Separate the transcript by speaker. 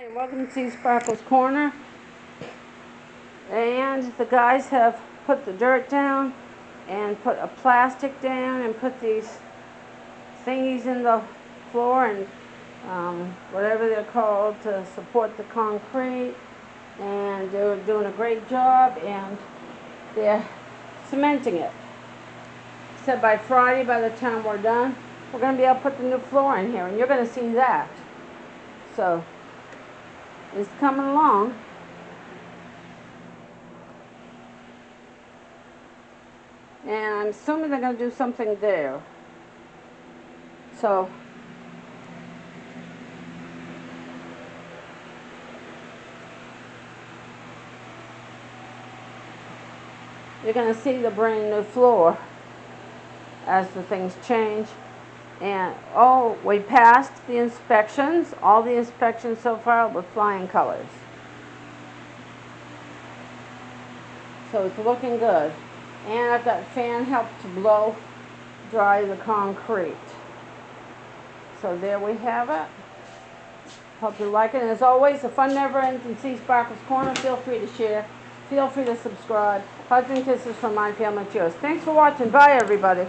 Speaker 1: Hey, welcome to Sparkles Corner. And the guys have put the dirt down and put a plastic down and put these thingies in the floor and um, whatever they're called to support the concrete. And they're doing a great job and they're cementing it. Said by Friday, by the time we're done, we're going to be able to put the new floor in here and you're going to see that. So is coming along. And I'm assuming they're going to do something there. So, you're going to see the brand new floor as the things change. And, oh, we passed the inspections, all the inspections so far with flying colors. So it's looking good. And I've got fan help to blow dry the concrete. So there we have it. Hope you like it. And as always, the fun never ends in Sea Sparkles Corner. Feel free to share. Feel free to subscribe. Hugs and kisses from my family to yours. Thanks for watching. Bye, everybody.